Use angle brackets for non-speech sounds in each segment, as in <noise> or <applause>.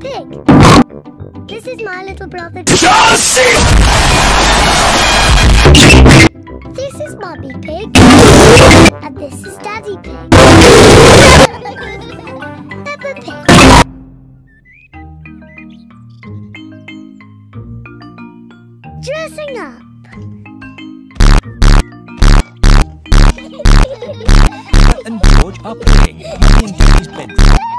Pig. This is my little brother. This is Mummy Pig. And this is Daddy Pig. Peppa Pig. Dressing up. And George are playing in Daddy's bedroom.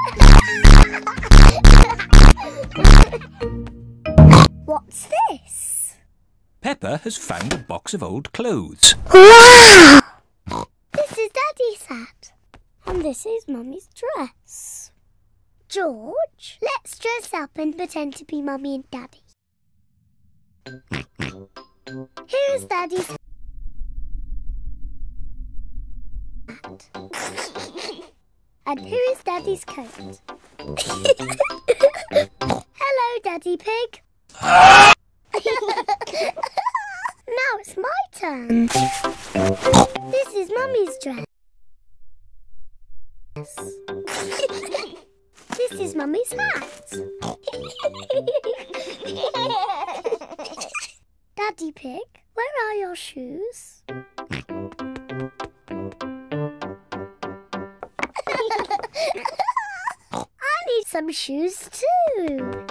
Peppa has found a box of old clothes. Wow! This is Daddy's hat. And this is Mummy's dress. George, let's dress up and pretend to be Mummy and Daddy. Here is Daddy's hat. and here is Daddy's coat. <laughs> Hello, Daddy Pig. <laughs> now it's my turn. This is Mummy's dress. this is Mummy's hat. Daddy Pig, where are your shoes? <laughs> I need some shoes too.